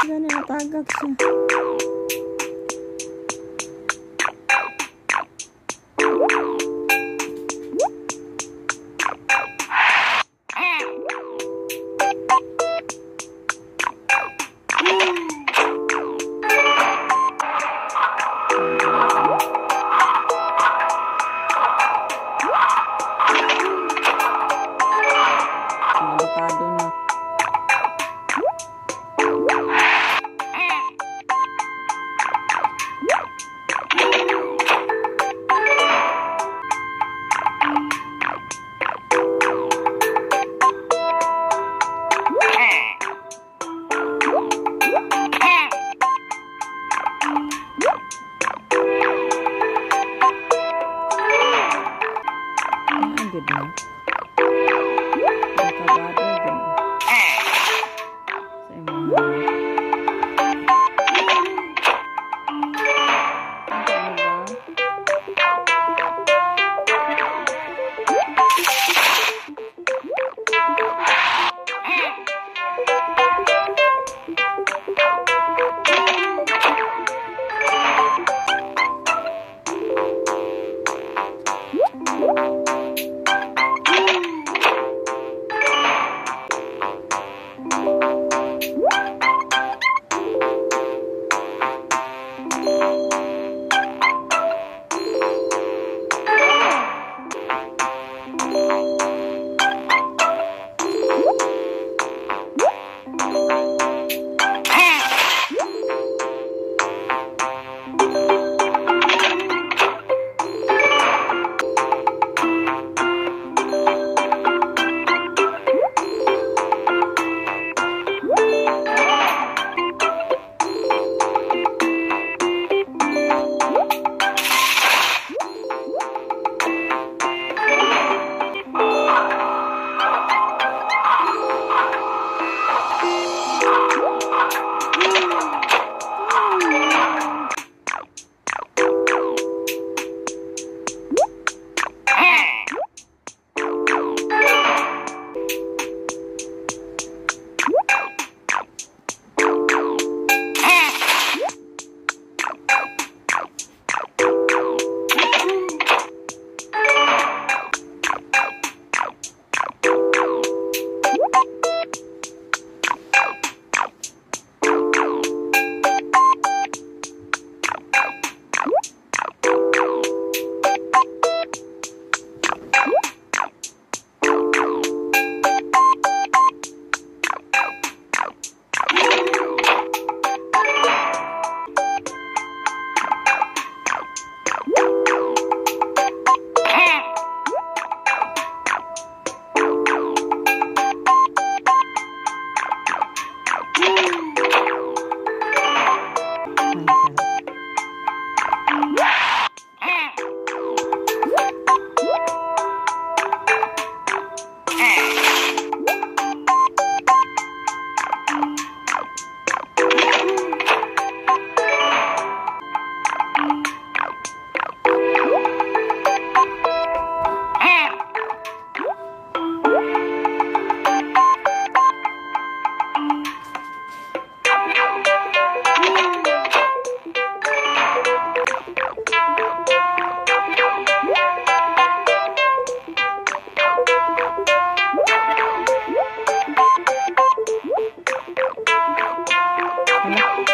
Gano'n natagak siya. Bye-bye. Thank you.